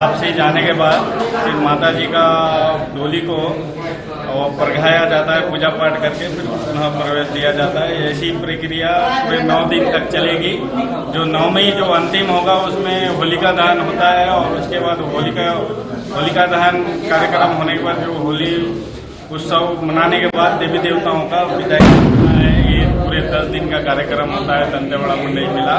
आपसे जाने के बाद फिर माता जी का डोली को परघाया जाता है, पूजा पाठ करके फिर पुनः प्रवेश दिया जाता है। ऐसी प्रक्रिया पूरे नौ दिन तक चलेगी। जो नौ मई जो अंतिम होगा, उसमें होलिका दहन होता है और उसके बाद होलिका होलिका दहन कार्यक्रम होने के बाद जो होली उत्सव मनाने के बाद देवी देवताओं का विदाई, ये पूरे दस दिन का कार्यक्रम होता है, दंतेवाड़ा मुंडई मिला।